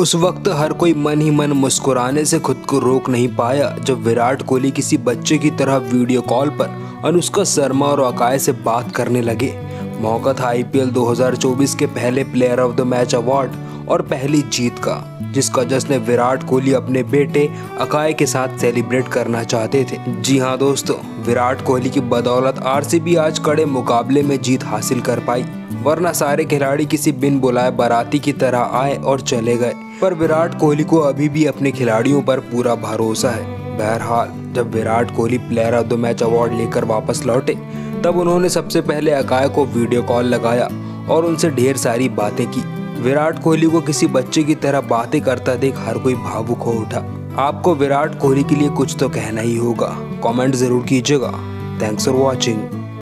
उस वक्त हर कोई मन ही मन मुस्कुराने से खुद को रोक नहीं पाया, जब विराट कोहली किसी बच्चे की तरह वीडियो कॉल पर अनुष्का शर्मा और अकाय से बात करने लगे। मौका था आईपीएल 2024 के पहले player of the match award और पहली जीत का जिसका जश्न विराट कोहली अपने बेटे अकाय के साथ सेलिब्रेट करना चाहते थे। जी हाँ दोस्तों, विराट कोहली की बदौलत आरसीबी आज कड़े मुकाबले में जीत हासिल कर पाई, वरना सारे खिलाड़ी किसी बिन बुलाए बाराती की तरह आए और चले गए। पर विराट कोहली को अभी भी अपने खिलाड़ियों पर पूरा भरोसा है। बहरहाल, जब Virat Kohli player of the match award लेकर वापस लौटे, तब उन्होंने सबसे पहले अकाय को वीडियो कॉल लगाया और उनसे ढेर सारी बातें की। विराट कोहली को किसी बच्चे की तरह बातें करता देख हर कोई भावुक हो उठा। आपको विराट कोहली के लिए कुछ तो कहना ही होगा। कमेंट ज़रूर कीजिएगा। Thanks for watching